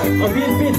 Oh, bin, bin.